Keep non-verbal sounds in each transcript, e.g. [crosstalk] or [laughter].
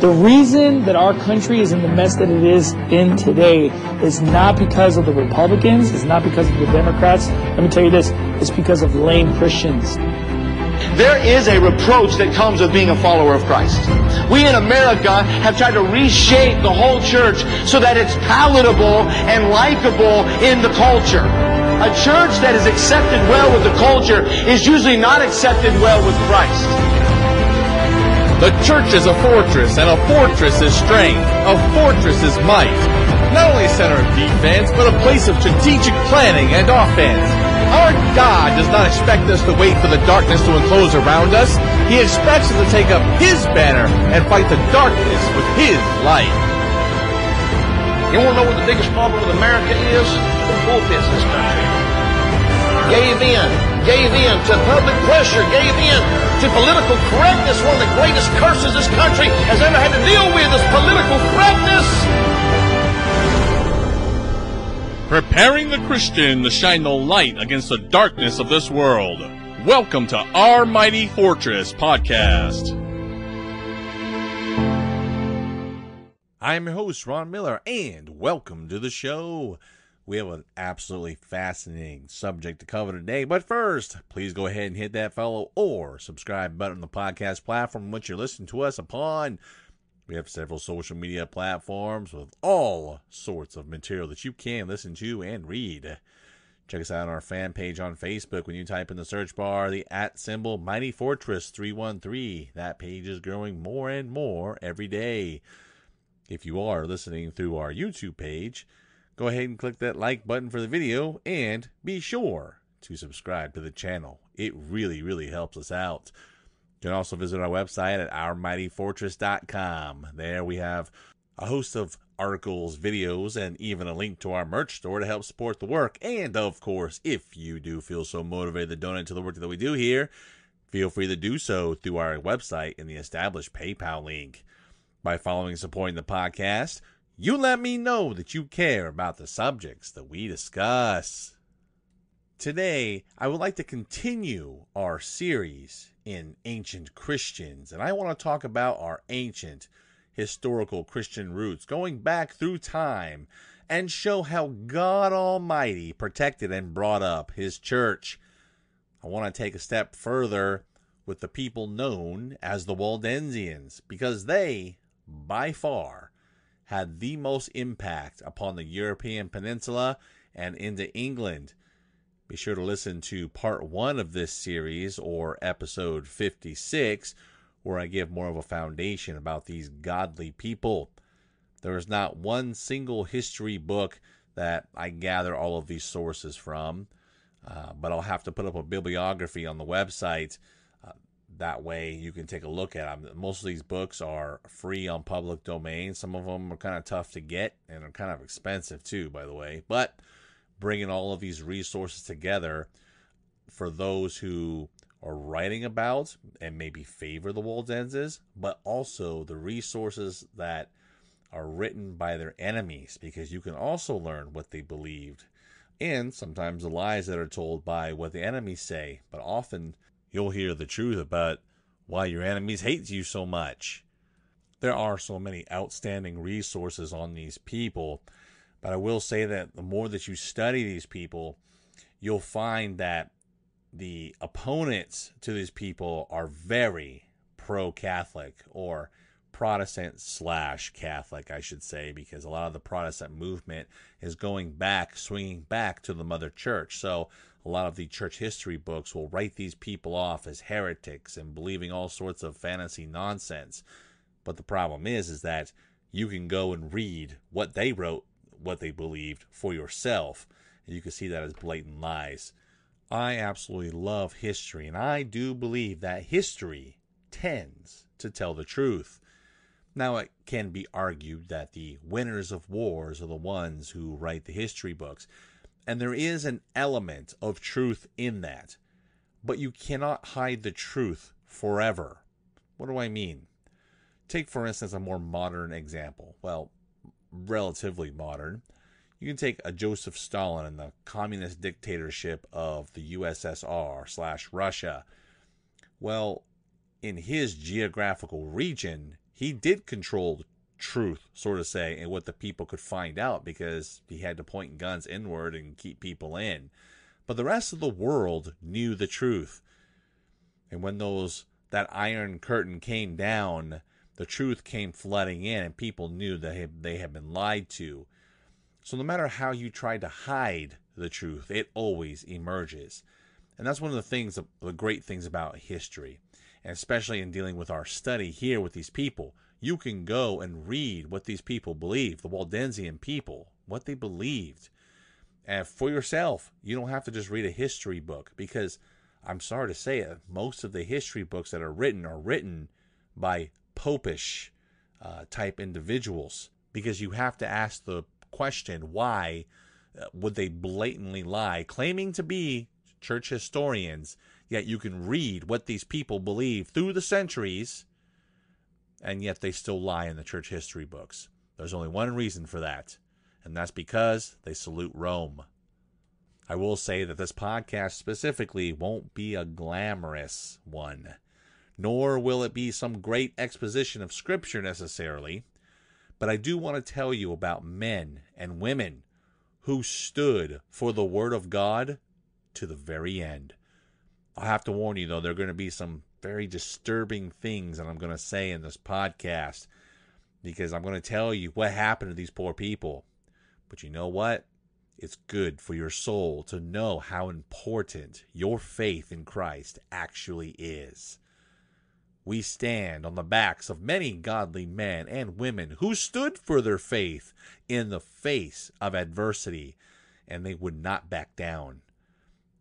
The reason that our country is in the mess that it is in today is not because of the Republicans, it's not because of the Democrats. Let me tell you this, it's because of lame Christians. There is a reproach that comes with being a follower of Christ. We in America have tried to reshape the whole church so that it's palatable and likable in the culture. A church that is accepted well with the culture is usually not accepted well with Christ. The church is a fortress, and a fortress is strength. A fortress is might. Not only a center of defense, but a place of strategic planning and offense. Our God does not expect us to wait for the darkness to enclose around us. He expects us to take up His banner and fight the darkness with His light. You want to know what the biggest problem with America is? The pulpits in this country. Gave in, gave in to public pressure, gave in to political correctness. One of the greatest curses this country has ever had to deal with is political correctness. Preparing the Christian to shine the light against the darkness of this world. Welcome to Our Mighty Fortress podcast. I'm your host, Ron Miller, and welcome to the show. We have an absolutely fascinating subject to cover today, but first, please go ahead and hit that follow or subscribe button on the podcast platform which you're listening to us upon. We have several social media platforms with all sorts of material that you can listen to and read. Check us out on our fan page on Facebook. When you type in the search bar the at symbol Mighty Fortress 313, that page is growing more and more every day. If you are listening through our YouTube page, go ahead and click that like button for the video and be sure to subscribe to the channel. It really, really helps us out. You can also visit our website at ourmightyfortress.com. There we have a host of articles, videos, and even a link to our merch store to help support the work. And of course, if you do feel so motivated to donate to the work that we do here, feel free to do so through our website in the established PayPal link. By following and supporting the podcast, you let me know that you care about the subjects that we discuss. Today, I would like to continue our series in ancient Christians, and I want to talk about our ancient historical Christian roots going back through time and show how God Almighty protected and brought up His church. I want to take a step further with the people known as the Waldensians because they, by far, had the most impact upon the European peninsula and into England. Be sure to listen to part one of this series or episode 56, where I give more of a foundation about these godly people. There is not one single history book that I gather all of these sources from, uh, but I'll have to put up a bibliography on the website. That way you can take a look at them. Most of these books are free on public domain. Some of them are kind of tough to get and are kind of expensive too, by the way. But bringing all of these resources together for those who are writing about and maybe favor the Waldenses, but also the resources that are written by their enemies, because you can also learn what they believed and sometimes the lies that are told by what the enemies say. But often you'll hear the truth about why your enemies hate you so much. There are so many outstanding resources on these people but I will say that the more that you study these people, you'll find that the opponents to these people are very pro Catholic or Protestant slash Catholic, I should say, because a lot of the Protestant movement is going back, swinging back to the Mother Church. So a lot of the church history books will write these people off as heretics and believing all sorts of fantasy nonsense. But the problem is, is that you can go and read what they wrote what they believed for yourself. And you can see that as blatant lies. I absolutely love history, and I do believe that history tends to tell the truth. Now, it can be argued that the winners of wars are the ones who write the history books, and there is an element of truth in that. But you cannot hide the truth forever. What do I mean? Take, for instance, a more modern example. Well, relatively modern. You can take a Joseph Stalin and the communist dictatorship of the USSR slash Russia. Well, in his geographical region, he did control truth, sort of say, and what the people could find out because he had to point guns inward and keep people in. But the rest of the world knew the truth. And when those that iron curtain came down, the truth came flooding in, and people knew that they had been lied to. So no matter how you try to hide the truth, it always emerges. And that's one of the things, the great things about history, and especially in dealing with our study here with these people. You can go and read what these people believe, the Waldensian people, what they believed. And for yourself, you don't have to just read a history book because I'm sorry to say it, most of the history books that are written are written by popish uh, type individuals because you have to ask the question why uh, would they blatantly lie, claiming to be church historians, yet you can read what these people believe through the centuries, and yet they still lie in the church history books. There's only one reason for that, and that's because they salute Rome. I will say that this podcast specifically won't be a glamorous one, nor will it be some great exposition of Scripture necessarily, but I do want to tell you about men and women who stood for the Word of God to the very end. I'll have to warn you, though, there are going to be some very disturbing things that I'm going to say in this podcast because I'm going to tell you what happened to these poor people. But you know what? It's good for your soul to know how important your faith in Christ actually is. We stand on the backs of many godly men and women who stood for their faith in the face of adversity, and they would not back down.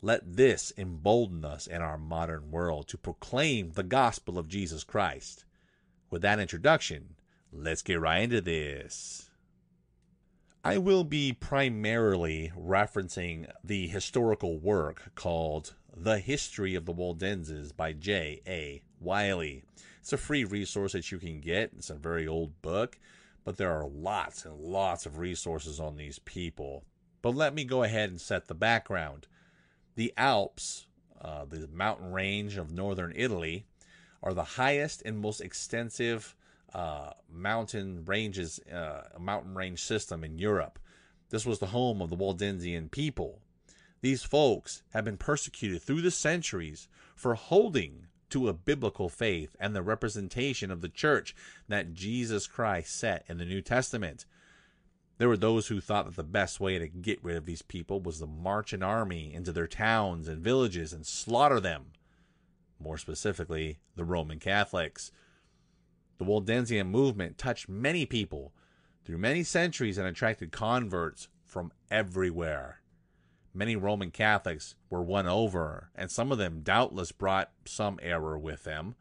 Let this embolden us in our modern world to proclaim the gospel of Jesus Christ. With that introduction, let's get right into this. I will be primarily referencing the historical work called The History of the Waldenses by J. A. Wylie. It's a free resource that you can get. It's a very old book, but there are lots and lots of resources on these people. But let me go ahead and set the background. The Alps, uh, the mountain range of northern Italy, are the highest and most extensive uh, mountain ranges, uh, mountain range system in Europe. This was the home of the Waldensian people. These folks have been persecuted through the centuries for holding to a biblical faith and the representation of the church that Jesus Christ set in the New Testament. There were those who thought that the best way to get rid of these people was to march an army into their towns and villages and slaughter them. More specifically, the Roman Catholics. The Waldensian movement touched many people through many centuries and attracted converts from everywhere. Many Roman Catholics were won over, and some of them doubtless brought some error with them.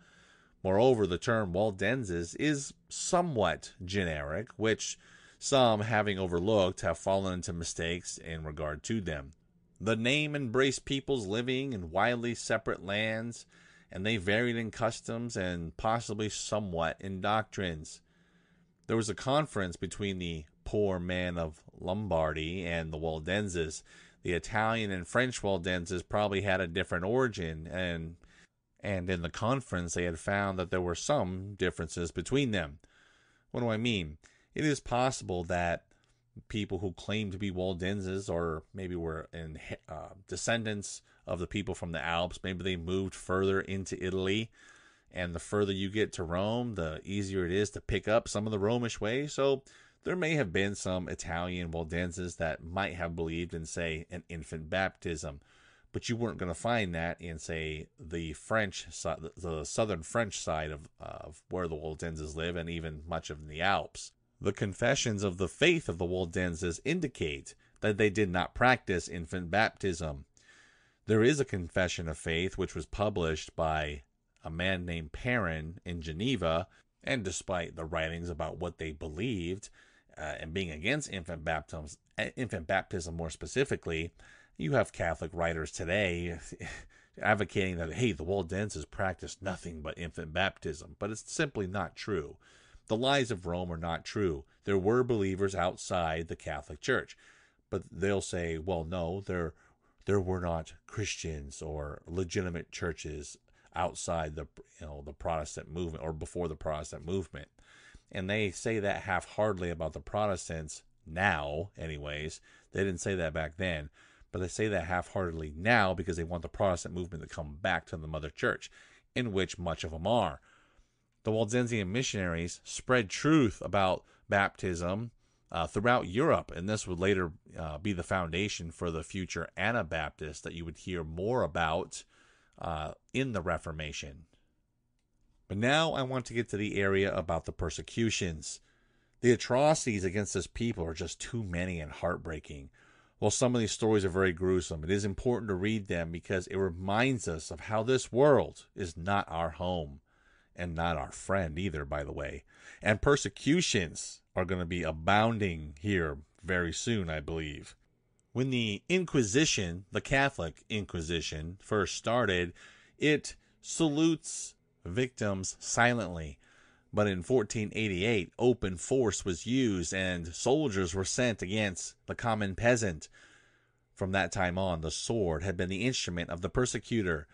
Moreover, the term Waldenses is somewhat generic, which some, having overlooked, have fallen into mistakes in regard to them. The name embraced peoples living in widely separate lands and they varied in customs and possibly somewhat in doctrines. There was a conference between the poor man of Lombardy and the Waldenses. The Italian and French Waldenses probably had a different origin, and and in the conference they had found that there were some differences between them. What do I mean? It is possible that people who claim to be Waldenses or maybe were in, uh, descendants of the people from the Alps. Maybe they moved further into Italy. And the further you get to Rome, the easier it is to pick up some of the Romish way. So there may have been some Italian Waldenses that might have believed in, say, an infant baptism. But you weren't going to find that in, say, the French, the southern French side of, of where the Waldenses live, and even much of the Alps. The confessions of the faith of the Waldenses indicate that they did not practice infant baptism. There is a confession of faith which was published by a man named Perrin in Geneva, and despite the writings about what they believed uh, and being against infant baptism, infant baptism more specifically, you have Catholic writers today [laughs] advocating that hey, the Waldenses practiced nothing but infant baptism, but it's simply not true. The lies of Rome are not true. There were believers outside the Catholic Church, but they'll say, well, no, there there were not Christians or legitimate churches outside the you know the Protestant movement or before the Protestant movement. And they say that half-heartedly about the Protestants now, anyways. They didn't say that back then, but they say that half-heartedly now because they want the Protestant movement to come back to the mother church, in which much of them are. The Waldensian missionaries spread truth about baptism uh, throughout Europe, and this would later uh, be the foundation for the future Anabaptists that you would hear more about uh, in the Reformation. But now I want to get to the area about the persecutions. The atrocities against this people are just too many and heartbreaking. While some of these stories are very gruesome, it is important to read them because it reminds us of how this world is not our home and not our friend either, by the way. And persecutions are going to be abounding here very soon, I believe. When the Inquisition, the Catholic Inquisition, first started, it salutes victims silently. But in 1488, open force was used and soldiers were sent against the common peasant. From that time on, the sword had been the instrument of the persecutor.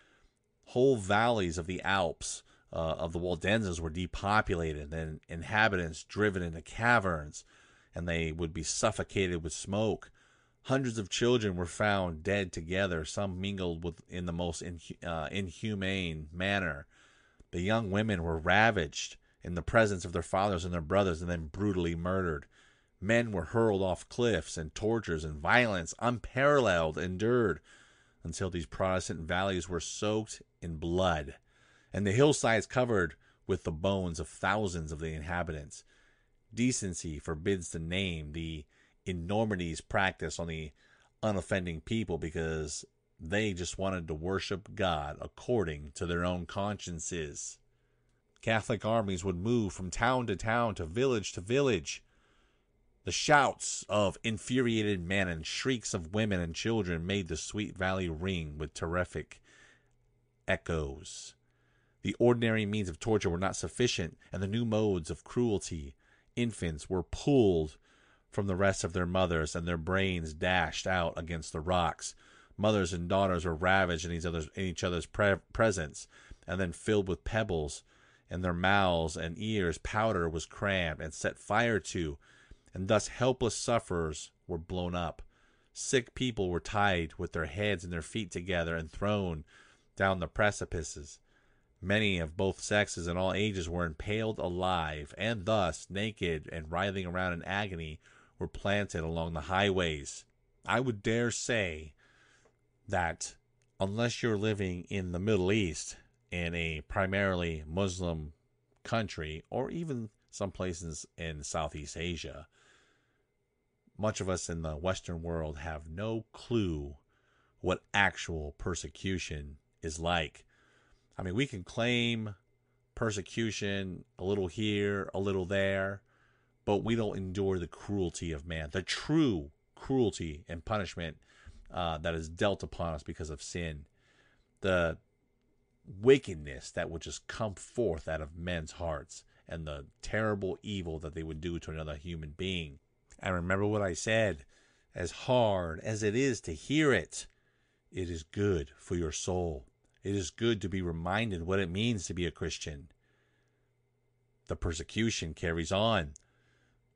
Whole valleys of the Alps uh, of the Waldenses were depopulated and inhabitants driven into caverns, and they would be suffocated with smoke. Hundreds of children were found dead together, some mingled with in the most uh, inhumane manner. The young women were ravaged in the presence of their fathers and their brothers and then brutally murdered. Men were hurled off cliffs, and tortures and violence unparalleled endured until these Protestant valleys were soaked in blood and the hillsides covered with the bones of thousands of the inhabitants. Decency forbids to name the enormities practiced on the unoffending people because they just wanted to worship God according to their own consciences. Catholic armies would move from town to town to village to village. The shouts of infuriated men and shrieks of women and children made the sweet valley ring with terrific echoes. The ordinary means of torture were not sufficient, and the new modes of cruelty. Infants were pulled from the rest of their mothers, and their brains dashed out against the rocks. Mothers and daughters were ravaged in each other's, in each other's pre- presence, and then filled with pebbles. In their mouths and ears powder was crammed and set fire to, and thus helpless sufferers were blown up. Sick people were tied with their heads and their feet together and thrown down the precipices. Many of both sexes and all ages were impaled alive, and thus, naked and writhing around in agony, were planted along the highways. I would dare say that unless you're living in the Middle East, in a primarily Muslim country, or even some places in Southeast Asia, much of us in the Western world have no clue what actual persecution is like. I mean, we can claim persecution a little here, a little there, but we don't endure the cruelty of man, the true cruelty and punishment uh, that is dealt upon us because of sin, the wickedness that would just come forth out of men's hearts, and the terrible evil that they would do to another human being. And remember what I said as hard as it is to hear it, it is good for your soul. It is good to be reminded what it means to be a Christian. The persecution carries on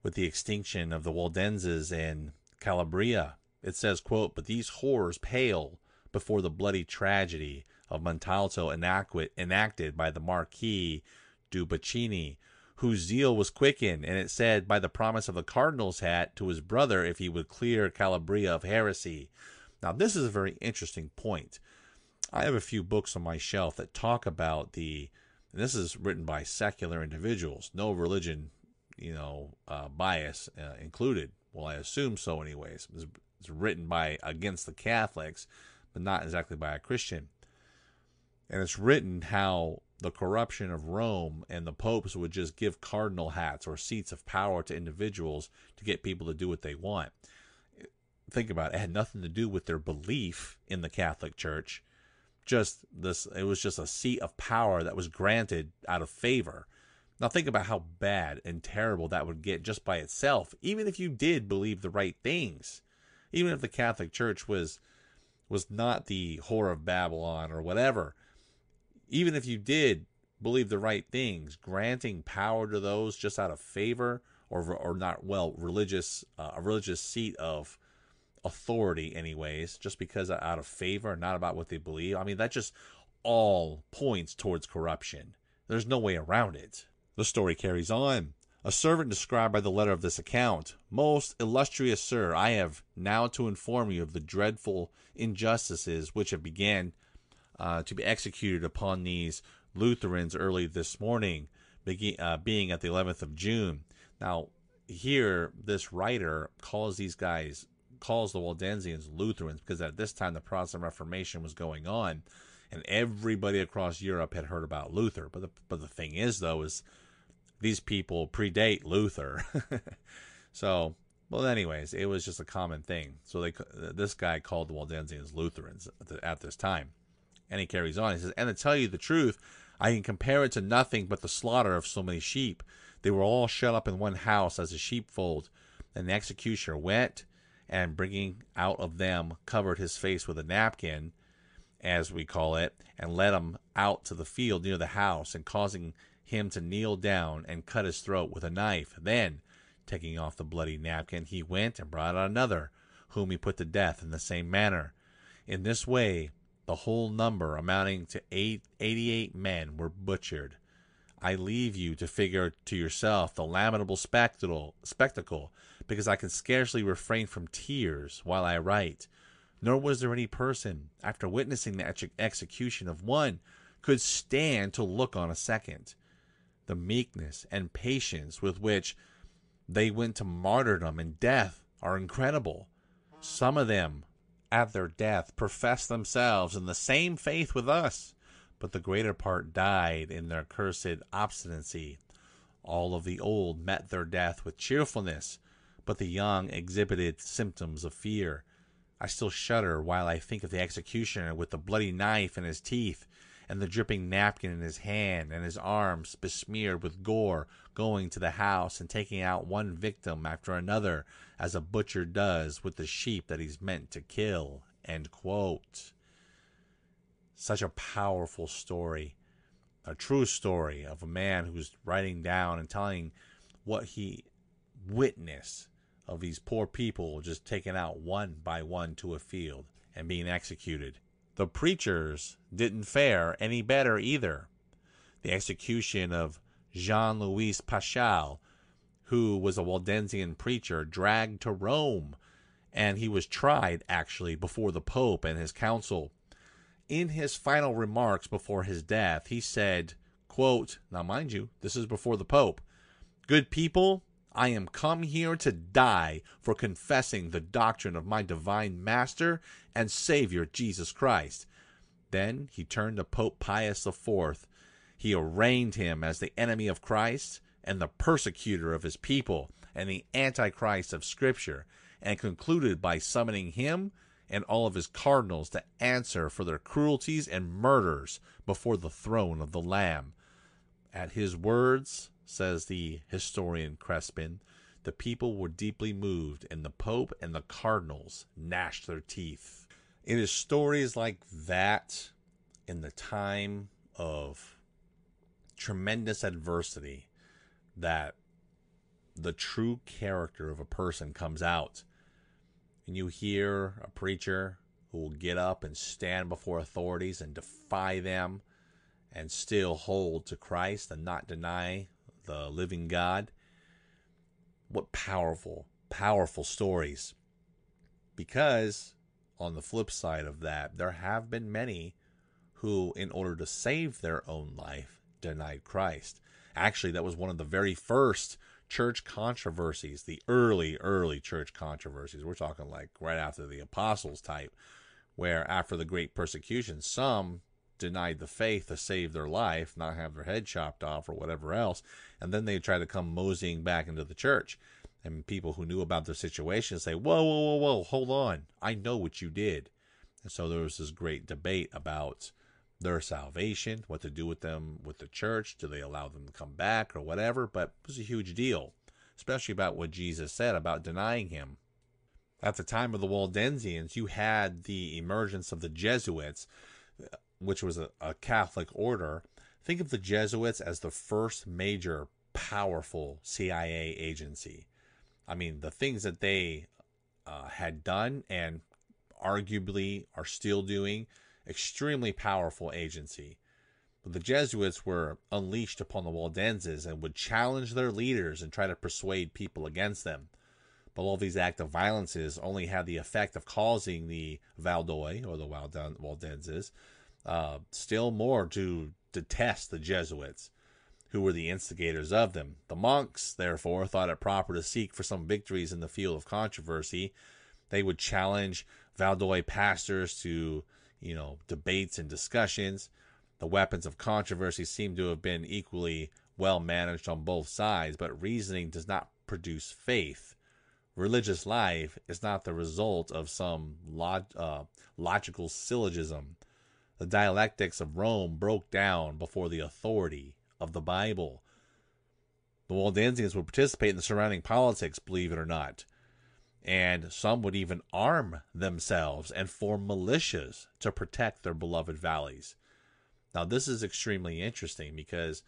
with the extinction of the Waldenses and Calabria. It says, quote, But these horrors pale before the bloody tragedy of Montalto enacted by the Marquis du Bacchini, whose zeal was quickened, and it said, by the promise of the cardinal's hat to his brother if he would clear Calabria of heresy. Now, this is a very interesting point I have a few books on my shelf that talk about the, this is written by secular individuals, no religion, you know, uh, bias uh, included. Well, I assume so, anyways. It's, it's written by against the Catholics, but not exactly by a Christian. And it's written how the corruption of Rome and the popes would just give cardinal hats or seats of power to individuals to get people to do what they want. Think about it, it had nothing to do with their belief in the Catholic Church just this it was just a seat of power that was granted out of favor. Now think about how bad and terrible that would get just by itself even if you did believe the right things. Even if the catholic church was was not the whore of babylon or whatever even if you did believe the right things, granting power to those just out of favor or or not well religious uh, a religious seat of authority anyways just because out of favor not about what they believe. I mean that just all points towards corruption. There's no way around it. The story carries on. A servant described by the letter of this account. Most illustrious sir i have now to inform you of the dreadful injustices which have began uh, to be executed upon these lutherans early this morning uh, being at the 11th of june. Now, here, this writer calls these guys, calls the Waldensians Lutherans because at this time the Protestant Reformation was going on and everybody across Europe had heard about Luther. But the, but the thing is, though, is these people predate Luther. [laughs] so, well, anyways, it was just a common thing. So they this guy called the Waldensians Lutherans at this time. And he carries on. He says, And to tell you the truth, I can compare it to nothing but the slaughter of so many sheep. They were all shut up in one house as a sheepfold. And the executioner went and bringing out of them covered his face with a napkin, as we call it, and led him out to the field near the house, and causing him to kneel down and cut his throat with a knife. Then, taking off the bloody napkin, he went and brought out another, whom he put to death in the same manner. In this way, the whole number, amounting to eight, 88 men, were butchered. I leave you to figure to yourself the lamentable spectacle, spectacle, because I can scarcely refrain from tears while I write. Nor was there any person, after witnessing the execution of one, could stand to look on a second. The meekness and patience with which they went to martyrdom and death are incredible. Some of them, at their death, professed themselves in the same faith with us but the greater part died in their cursed obstinacy. All of the old met their death with cheerfulness, but the young exhibited symptoms of fear. I still shudder while I think of the executioner with the bloody knife in his teeth, and the dripping napkin in his hand, and his arms besmeared with gore, going to the house and taking out one victim after another, as a butcher does with the sheep that he's meant to kill. Such a powerful story, a true story of a man who's writing down and telling what he witnessed of these poor people just taken out one by one to a field and being executed. The preachers didn't fare any better either. The execution of Jean Louis Paschal, who was a Waldensian preacher, dragged to Rome, and he was tried actually before the Pope and his council in his final remarks before his death, he said, quote, now mind you, this is before the Pope, good people, I am come here to die for confessing the doctrine of my divine Master and Savior Jesus Christ. Then he turned to Pope Pius IV. He arraigned him as the enemy of Christ and the persecutor of his people and the antichrist of Scripture, and concluded by summoning him and all of his cardinals to answer for their cruelties and murders before the throne of the Lamb. At his words, says the historian Crespin, the people were deeply moved, and the Pope and the cardinals gnashed their teeth. It is stories like that in the time of tremendous adversity that the true character of a person comes out and you hear a preacher who will get up and stand before authorities and defy them and still hold to Christ and not deny the living God. What powerful, powerful stories. Because on the flip side of that, there have been many who, in order to save their own life, denied Christ. Actually, that was one of the very first church controversies, the early, early church controversies. We're talking like right after the apostles type, where after the great persecution, some denied the faith to save their life, not have their head chopped off or whatever else, and then they try to come moseying back into the church. And people who knew about their situation say, Whoa, whoa, whoa, whoa, hold on. I know what you did. And so there was this great debate about their salvation, what to do with them with the church. Do they allow them to come back or whatever? But it was a huge deal, especially about what Jesus said about denying him. At the time of the Waldensians, you had the emergence of the Jesuits. Which was a, a Catholic order, think of the Jesuits as the first major powerful CIA agency. I mean, the things that they uh, had done and arguably are still doing, extremely powerful agency. But the Jesuits were unleashed upon the Waldenses and would challenge their leaders and try to persuade people against them. But all these acts of violences only had the effect of causing the Vaudois or the Waldenses uh, still more to detest the Jesuits, who were the instigators of them. The monks, therefore, thought it proper to seek for some victories in the field of controversy. They would challenge Vaudois pastors to, you know, debates and discussions. The weapons of controversy seem to have been equally well managed on both sides, but reasoning does not produce faith. Religious life is not the result of some log- uh, logical syllogism. The dialectics of Rome broke down before the authority of the Bible. The Waldensians would participate in the surrounding politics, believe it or not. And some would even arm themselves and form militias to protect their beloved valleys. Now, this is extremely interesting because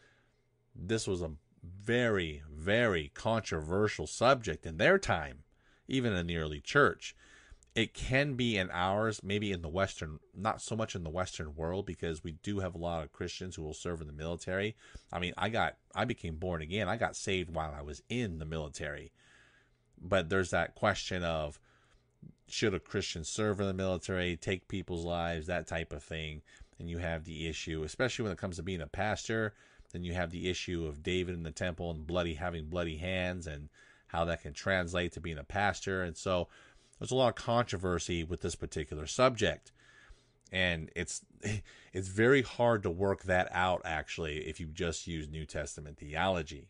this was a very, very controversial subject in their time, even in the early church. It can be in ours, maybe in the Western, not so much in the Western world, because we do have a lot of Christians who will serve in the military. I mean, I got, I became born again. I got saved while I was in the military. But there's that question of should a Christian serve in the military, take people's lives, that type of thing and you have the issue, especially when it comes to being a pastor, then you have the issue of David in the temple and bloody having bloody hands and how that can translate to being a pastor. And so there's a lot of controversy with this particular subject. And it's [laughs] it's very hard to work that out actually if you just use New Testament theology.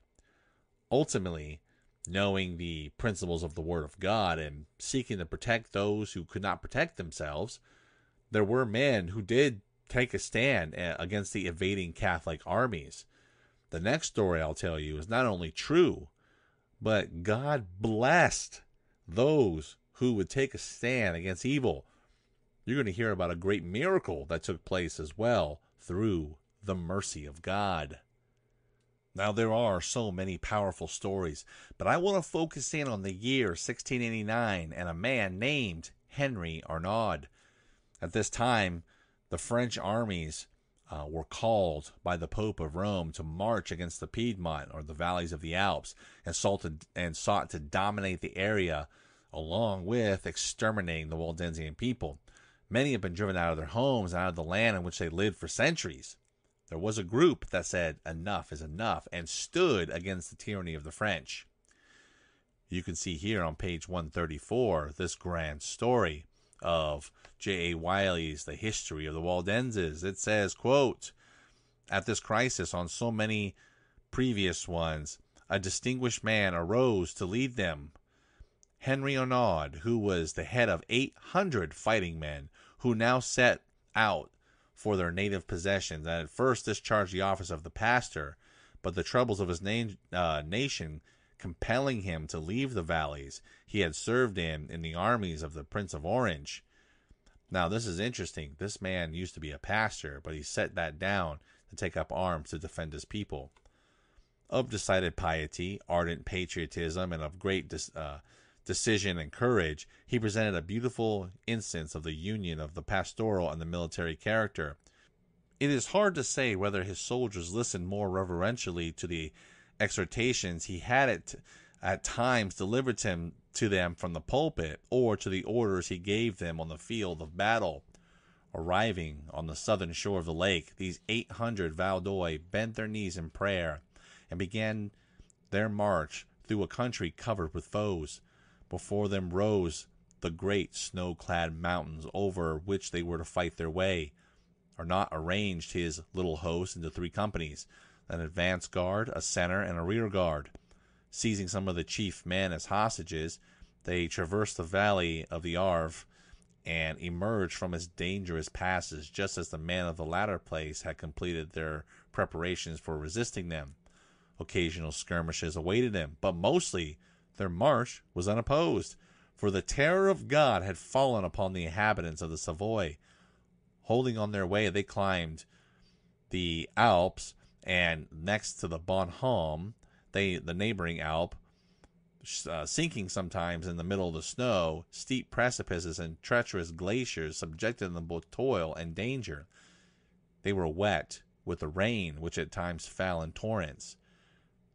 Ultimately, knowing the principles of the Word of God and seeking to protect those who could not protect themselves, there were men who did take a stand uh, against the invading Catholic armies. The next story I'll tell you is not only true, but God blessed those who would take a stand against evil. You're going to hear about a great miracle that took place as well through the mercy of God. Now, there are so many powerful stories, but I want to focus in on the year 1689 and a man named Henry Arnaud. At this time, the French armies uh, were called by the Pope of Rome to march against the Piedmont or the valleys of the Alps and and sought to dominate the area along with exterminating the Waldensian people. Many have been driven out of their homes and out of the land in which they lived for centuries. There was a group that said enough is enough and stood against the tyranny of the French. You can see here on page 134 this grand story of J.A. Wylie's The History of the Waldenses. It says, quote, At this crisis on so many previous ones, a distinguished man arose to lead them. Henry Arnaud, who was the head of 800 fighting men, who now set out for their native possessions, and at first discharged the office of the pastor, but the troubles of his na- uh, nation compelling him to leave the valleys he had served in in the armies of the Prince of Orange. Now, this is interesting. This man used to be a pastor, but he set that down to take up arms to defend his people. Of decided piety, ardent patriotism, and of great uh, decision and courage, he presented a beautiful instance of the union of the pastoral and the military character. It is hard to say whether his soldiers listened more reverentially to the exhortations he had at, at times delivered to, to them from the pulpit or to the orders he gave them on the field of battle. Arriving on the southern shore of the lake, these 800 Vaudois bent their knees in prayer and began their march through a country covered with foes. Before them rose the great snow clad mountains over which they were to fight their way. Arnaud arranged his little host into three companies an advance guard, a center, and a rear guard. Seizing some of the chief men as hostages, they traversed the valley of the Arve and emerged from its dangerous passes just as the men of the latter place had completed their preparations for resisting them. Occasional skirmishes awaited them, but mostly their march was unopposed, for the terror of God had fallen upon the inhabitants of the Savoy. holding on their way, they climbed the Alps, and next to the Bonhomme, they the neighboring Alp, uh, sinking sometimes in the middle of the snow, steep precipices and treacherous glaciers subjected them both toil and danger. They were wet with the rain, which at times fell in torrents.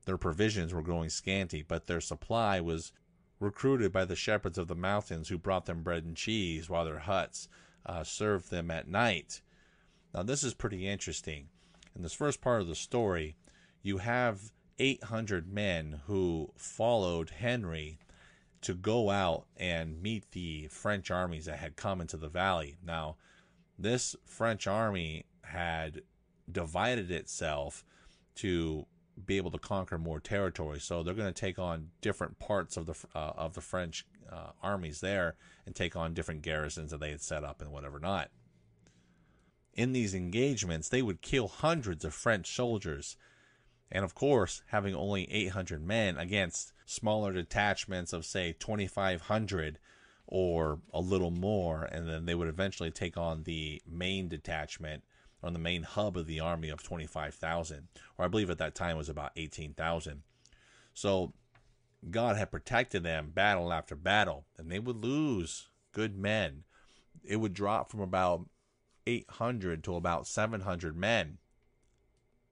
Their provisions were growing scanty, but their supply was recruited by the shepherds of the mountains who brought them bread and cheese while their huts uh, served them at night. Now, this is pretty interesting. In this first part of the story, you have 800 men who followed Henry to go out and meet the French armies that had come into the valley. Now, this French army had divided itself to be able to conquer more territory. So they're going to take on different parts of the uh, of the French uh, armies there and take on different garrisons that they had set up and whatever not. In these engagements, they would kill hundreds of French soldiers and of course, having only 800 men against smaller detachments of, say, 2,500 or a little more, and then they would eventually take on the main detachment on the main hub of the army of 25,000, or I believe at that time was about 18,000. So God had protected them battle after battle, and they would lose good men. It would drop from about 800 to about 700 men.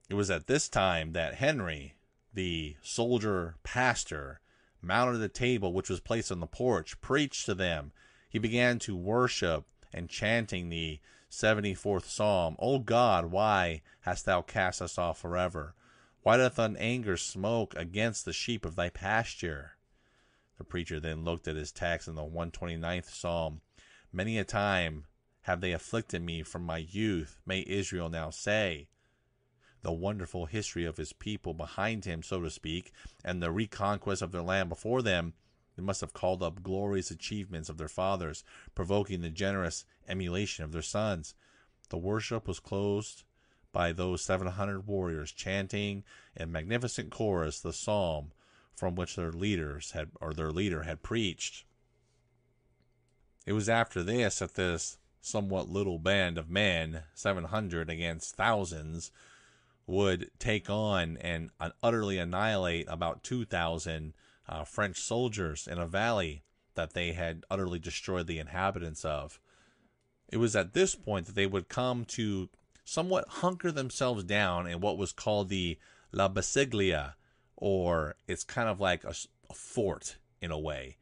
It was at this time that Henry, the soldier pastor, mounted the table which was placed on the porch, preached to them. He began to worship and chanting the 74th Psalm O God, why hast thou cast us off forever? Why doth thine anger smoke against the sheep of thy pasture? The preacher then looked at his text in the 129th Psalm. Many a time have they afflicted me from my youth, may Israel now say the wonderful history of his people behind him, so to speak, and the reconquest of their land before them, they must have called up glorious achievements of their fathers, provoking the generous emulation of their sons. The worship was closed by those 700 warriors chanting in magnificent chorus the psalm from which their leaders had or their leader had preached. It was after this that this somewhat little band of men, 700 against thousands, would take on and utterly annihilate about 2,000 uh, French soldiers in a valley that they had utterly destroyed the inhabitants of. It was at this point that they would come to somewhat hunker themselves down in what was called the La Basiglia, or it's kind of like a, a fort in a way.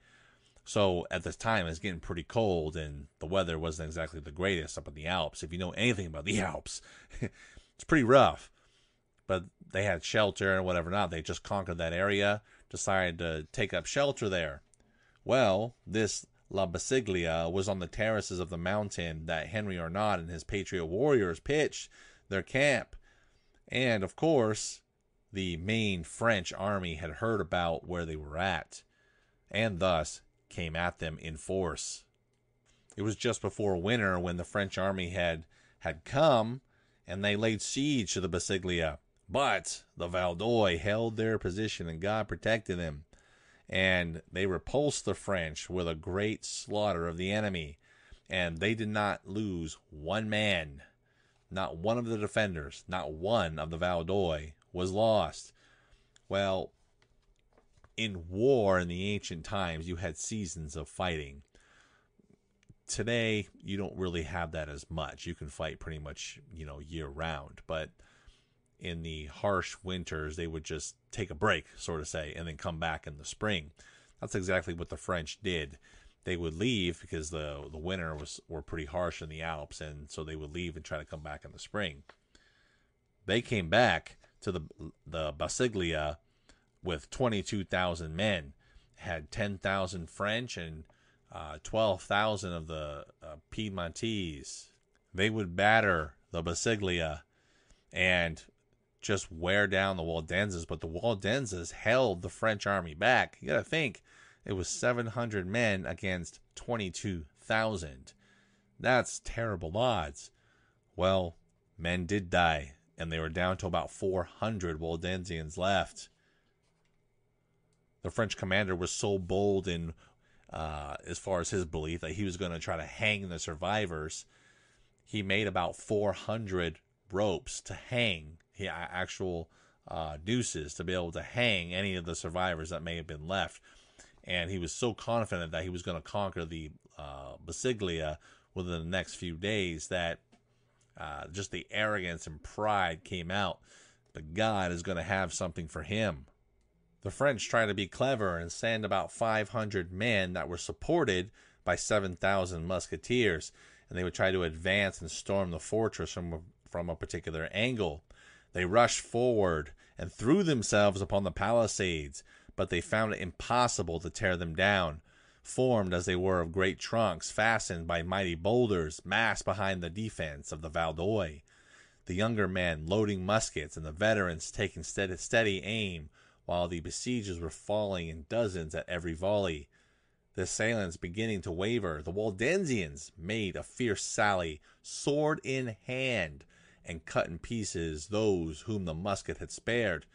So at this time, it's getting pretty cold, and the weather wasn't exactly the greatest up in the Alps. If you know anything about the [laughs] Alps, [laughs] it's pretty rough but they had shelter and whatever not. They just conquered that area, decided to take up shelter there. Well, this La Basiglia was on the terraces of the mountain that Henry Arnaud and his patriot warriors pitched their camp. And of course, the main French army had heard about where they were at, and thus came at them in force. It was just before winter when the French army had had come and they laid siege to the Basiglia. But the Vaudois held their position and God protected them. And they repulsed the French with a great slaughter of the enemy. And they did not lose one man. Not one of the defenders, not one of the Vaudois was lost. Well, in war in the ancient times, you had seasons of fighting. Today, you don't really have that as much. You can fight pretty much, you know, year round. But in the harsh winters, they would just take a break, sort of say, and then come back in the spring. That's exactly what the French did. They would leave because the the winter was were pretty harsh in the Alps, and so they would leave and try to come back in the spring. They came back to the the Basiglia with twenty two thousand men, had ten thousand French and uh, twelve thousand of the uh, Piedmontese. They would batter the Basiglia, and just wear down the Waldenses, but the Waldenses held the French army back. You got to think it was 700 men against 22,000. That's terrible odds. Well, men did die, and they were down to about 400 Waldensians left. The French commander was so bold in, uh, as far as his belief, that he was going to try to hang the survivors he made about 400 ropes to hang, actual uh, nooses to be able to hang any of the survivors that may have been left. And he was so confident that he was going to conquer the uh, Basiglia within the next few days that uh, just the arrogance and pride came out. But God is going to have something for him. The French tried to be clever and send about 500 men that were supported by 7,000 musketeers, and they would try to advance and storm the fortress from a, from a particular angle. They rushed forward and threw themselves upon the palisades, but they found it impossible to tear them down formed as they were of great trunks fastened by mighty boulders massed behind the defense of the Vaudois. The younger men loading muskets and the veterans taking steady, steady aim, while the besiegers were falling in dozens at every volley. The assailants beginning to waver, the Waldensians made a fierce sally, sword in hand, and cut in pieces those whom the musket had spared.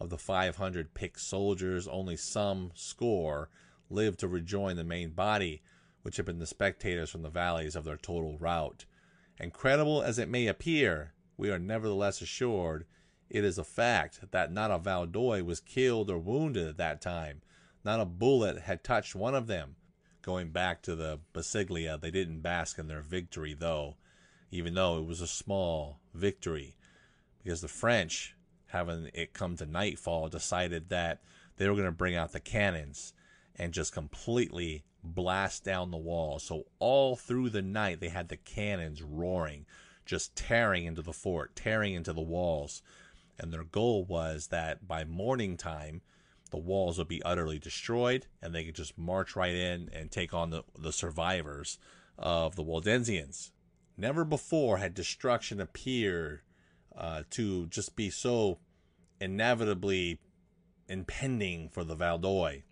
Of the five hundred picked soldiers, only some score lived to rejoin the main body, which had been the spectators from the valleys of their total rout. Incredible as it may appear, we are nevertheless assured it is a fact that not a Vaudois was killed or wounded at that time. Not a bullet had touched one of them. Going back to the Balsiglia, they didn't bask in their victory, though, even though it was a small victory, because the French, having it come to nightfall, decided that they were going to bring out the cannons and just completely blast down the wall. So all through the night, they had the cannons roaring, just tearing into the fort, tearing into the walls. And their goal was that by morning time, the walls would be utterly destroyed and they could just march right in and take on the, the survivors of the Waldensians. Never before had destruction appeared uh, to just be so inevitably impending for the Vaudois.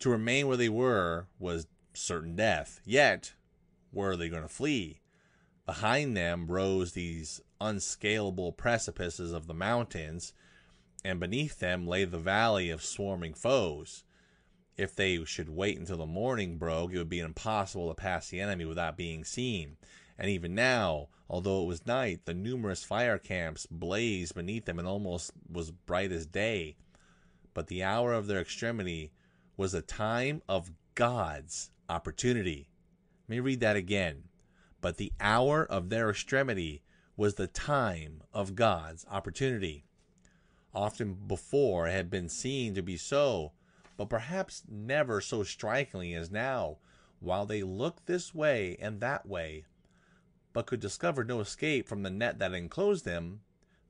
To remain where they were was certain death. Yet, where are they going to flee? Behind them rose these unscalable precipices of the mountains, and beneath them lay the valley of swarming foes. If they should wait until the morning broke, it would be impossible to pass the enemy without being seen. And even now, although it was night, the numerous fire camps blazed beneath them and almost was bright as day. But the hour of their extremity was a time of God's opportunity. Let me read that again. But the hour of their extremity was the time of God's opportunity. Often before it had been seen to be so, but perhaps never so strikingly as now, while they looked this way and that way, but could discover no escape from the net that enclosed them,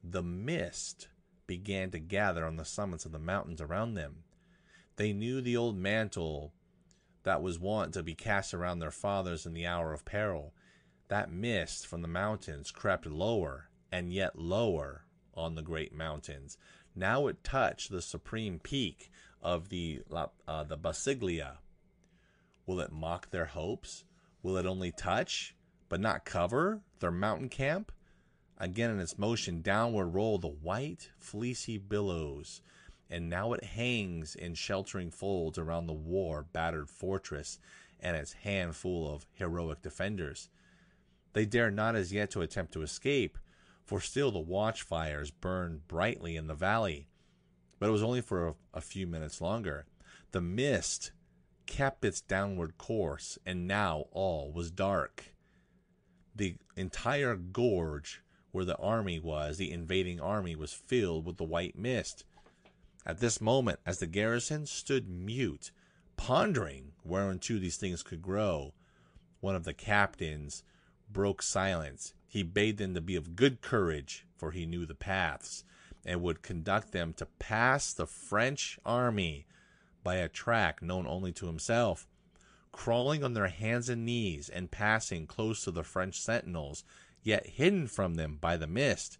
the mist began to gather on the summits of the mountains around them. They knew the old mantle that was wont to be cast around their fathers in the hour of peril. That mist from the mountains crept lower and yet lower on the great mountains. Now it touched the supreme peak of the uh, the Balsiglia. Will it mock their hopes? Will it only touch, but not cover, their mountain camp? Again in its motion downward roll the white, fleecy billows and now it hangs in sheltering folds around the war battered fortress and its handful of heroic defenders. They dare not as yet to attempt to escape, for still the watch fires burned brightly in the valley. But it was only for a, a few minutes longer. The mist kept its downward course, and now all was dark. The entire gorge where the army was, the invading army, was filled with the white mist. At this moment, as the garrison stood mute, pondering whereunto these things could grow, one of the captains broke silence. He bade them to be of good courage, for he knew the paths, and would conduct them to pass the French army by a track known only to himself. Crawling on their hands and knees and passing close to the French sentinels, yet hidden from them by the mist,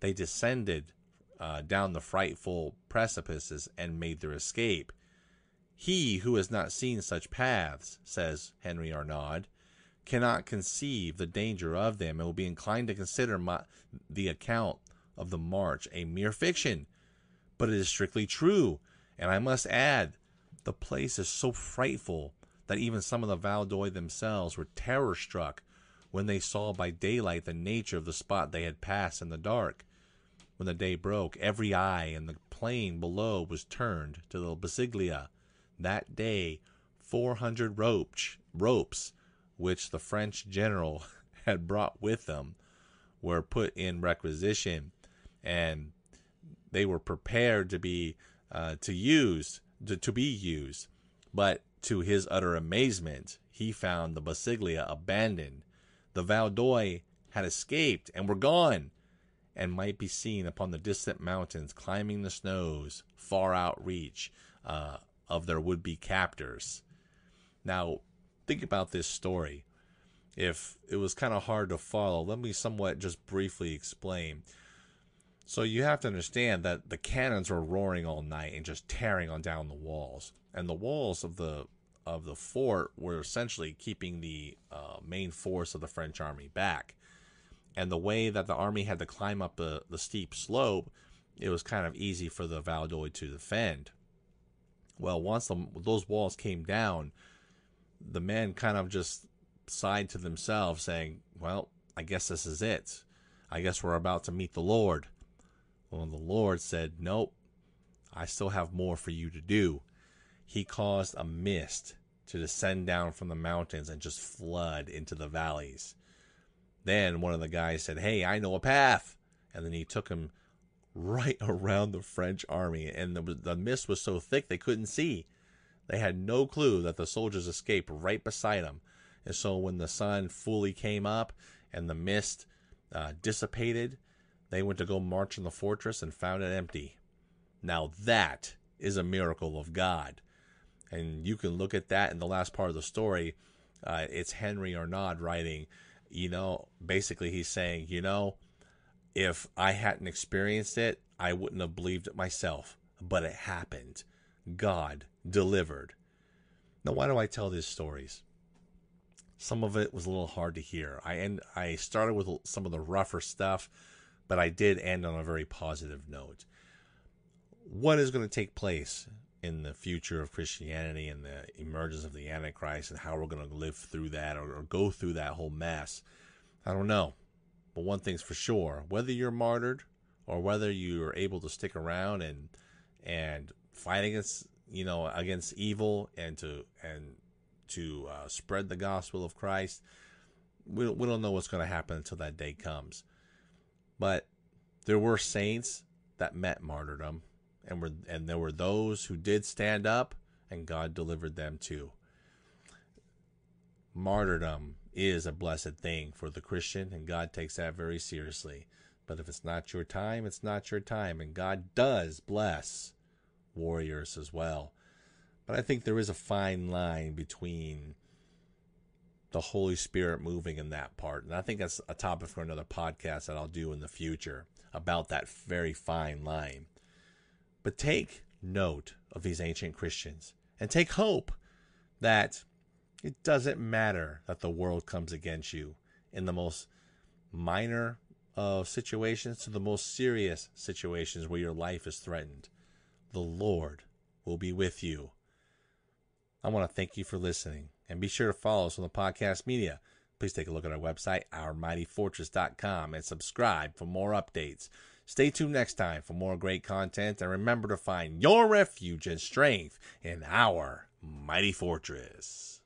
they descended uh, down the frightful precipices and made their escape. He who has not seen such paths, says Henry Arnaud, cannot conceive the danger of them and will be inclined to consider my, the account of the march a mere fiction. But it is strictly true, and I must add, the place is so frightful that even some of the Vaudois themselves were terror struck when they saw by daylight the nature of the spot they had passed in the dark. When the day broke, every eye in the plain below was turned to the Balsiglia. That day, four hundred ropes, ropes, which the French general [laughs] had brought with them, were put in requisition, and they were prepared to be uh, to use to, to be used. But to his utter amazement, he found the Balsiglia abandoned. The Vaudois had escaped and were gone, and might be seen upon the distant mountains climbing the snows, far out reach uh, of their would be captors. Now, think about this story. If it was kind of hard to follow, let me somewhat just briefly explain. So you have to understand that the cannons were roaring all night and just tearing on down the walls, and the walls of the of the fort were essentially keeping the uh, main force of the French army back. And the way that the army had to climb up the, the steep slope, it was kind of easy for the Vaudois to defend. Well, once the, those walls came down, the men kind of just sighed to themselves, saying, Well, I guess this is it. I guess we're about to meet the Lord. Well, the Lord said, Nope, I still have more for you to do. He caused a mist to descend down from the mountains and just flood into the valleys. Then one of the guys said, Hey, I know a path. And then he took him right [laughs] around the French army, and the, the mist was so thick they couldn't see. They had no clue that the soldiers escaped right beside them. And so when the sun fully came up and the mist uh, dissipated, they went to go march in the fortress and found it empty. Now that is a miracle of God. And you can look at that in the last part of the story. Uh, it's Henry Arnaud writing, you know, basically he's saying, you know, if I hadn't experienced it, I wouldn't have believed it myself. But it happened. God delivered. Now, why do I tell these stories? Some of it was a little hard to hear. I end, I started with some of the rougher stuff but I did end on a very positive note. What is going to take place in the future of Christianity and the emergence of the Antichrist and how we're going to live through that or, or go through that whole mess? I don't know. But one thing's for sure whether you're martyred or whether you're able to stick around and and fight against you know against evil and to and to uh, spread the gospel of Christ we, we don't know what's going to happen until that day comes but there were saints that met martyrdom, and were and there were those who did stand up, and God delivered them too. Martyrdom is a blessed thing for the Christian, and God takes that very seriously. But if it's not your time, it's not your time, and God does bless warriors as well. But I think there is a fine line between the Holy Spirit moving in that part. And I think that's a topic for another podcast that I'll do in the future about that very fine line. But take note of these ancient Christians and take hope that it doesn't matter that the world comes against you in the most minor of situations to the most serious situations where your life is threatened. The Lord will be with you. I want to thank you for listening. And be sure to follow us on the podcast media. Please take a look at our website, ourmightyfortress.com, and subscribe for more updates. Stay tuned next time for more great content, and remember to find your refuge and strength in our mighty fortress.